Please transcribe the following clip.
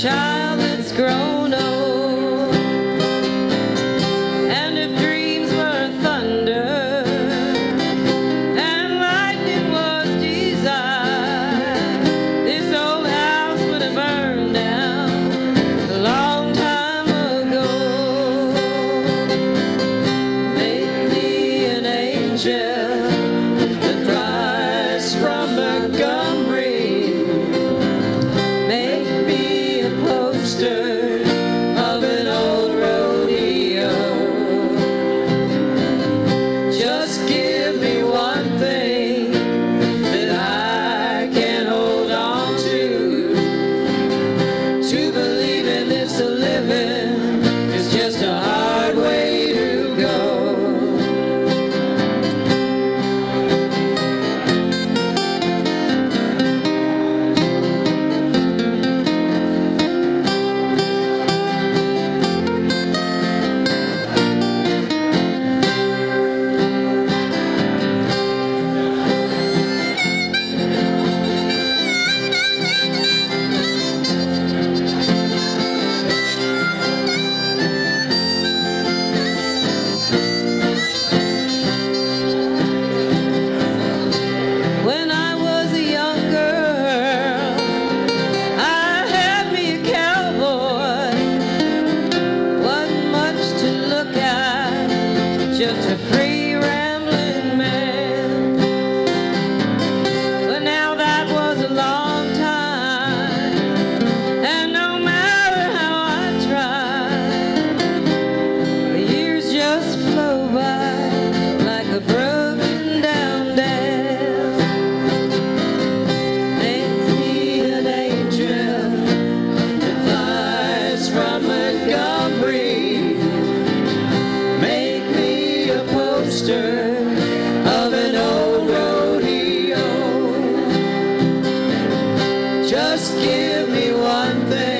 child. Just give me one thing.